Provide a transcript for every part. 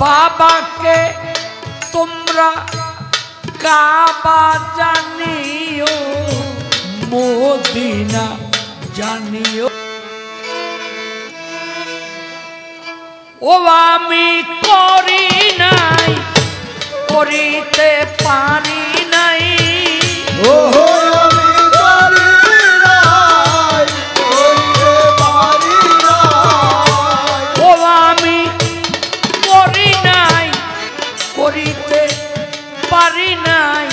বাবাকে তোমরা কাবা জানিও মদিনা জানিও। ও আমি করি নাই করিতে পারি নাই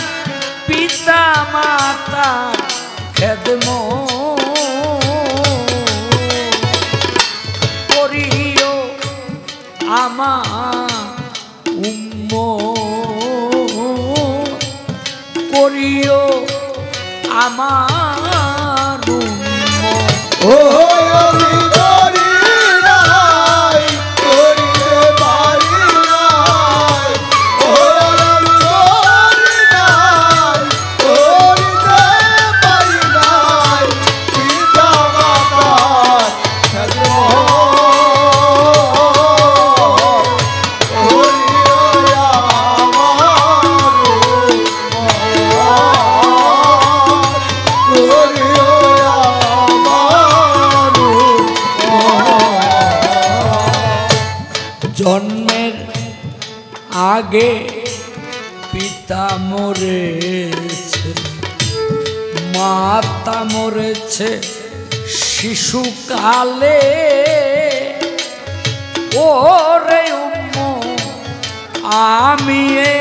পিতা মাতা খেদম। করিও আমার উম্ম করিও আমার উম্ম ওহো। জন্মের আগে পিতা মরেছে মাতা মরেছে শিশুকালে। ওরে উম আমি তিমে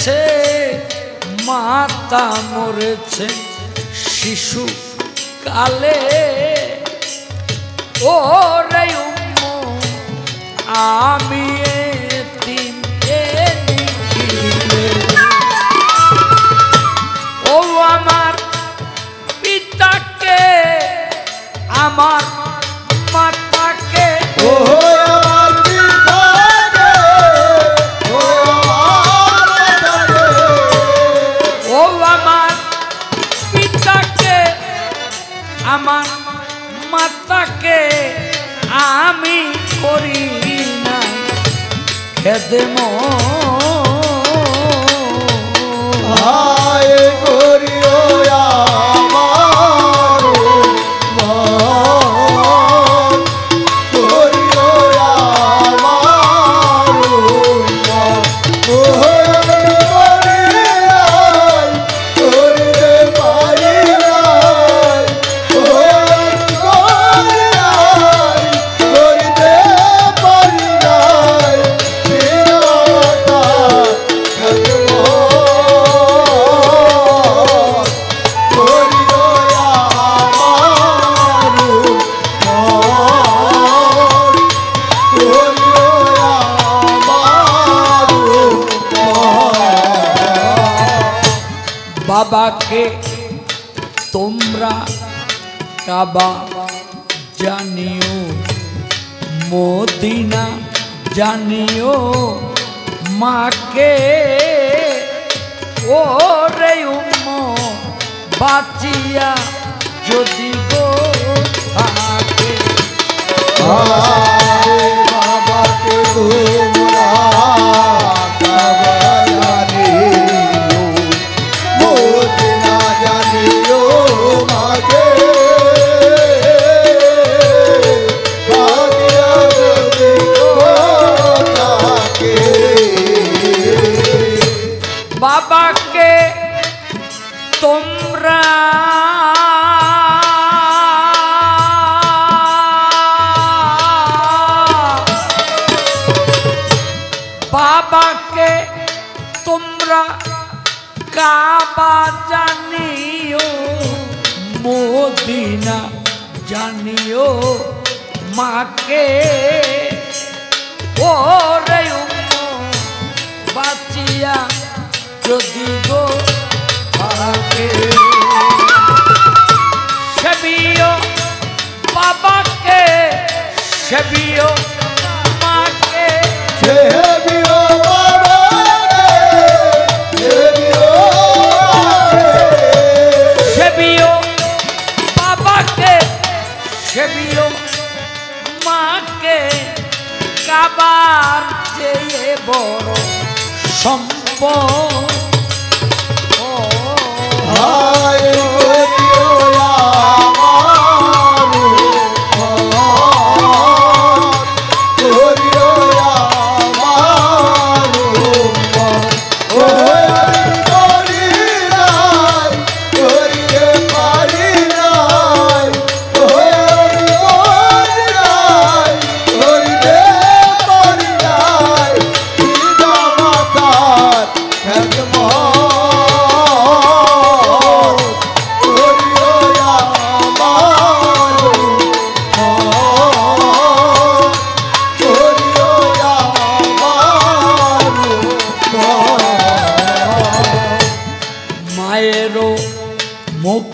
মরেছে মাতা মরেছে শিশু কালে। ও রে আমি আমার মাতাকে আমি করি নাই খেদম বাবাকে তোমরা কাবা জানিও মদিনা জানিও মাকে। ও রে উম্ম বাঁচিয়া যদি গো থাকে। বাবাকে তোমরা বাবাকে তোমরা কাবা জানিও মদিনা জানিও মাকে। ও রে বাঁচিয়া যদি গো থাকে সেবিও বাবাকে সেবিও মাকে। সেবিও সেবিও বাবাকে সেবিও মাকে। কাবার চেয়ে বড় সম্পদ Bye.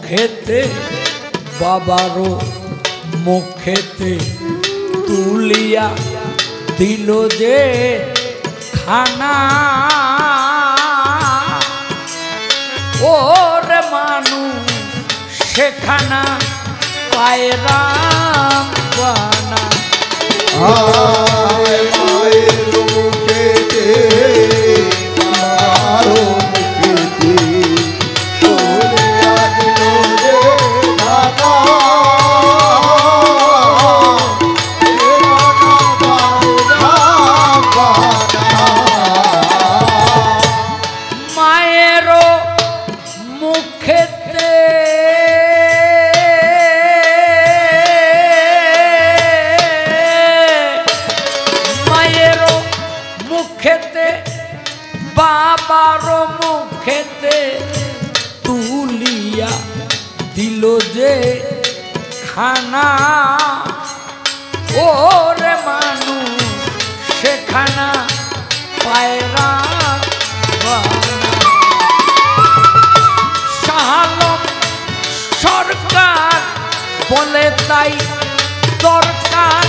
মুখেতে বাবারও মুখেতে তুলিয়া দিল যে খানা। ওর মানু সেখানা পায়রাম বানা। দিল যে খানা। ওরে মানু সেখানা পায়রা শাহালম সরকার বলে তাই দরকার।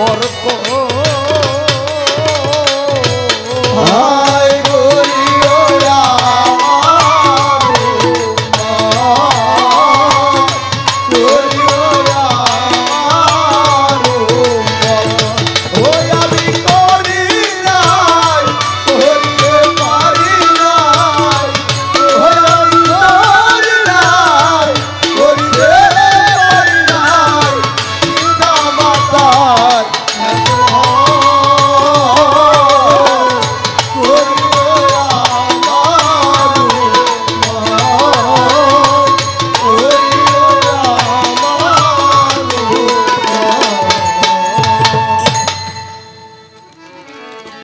বরকত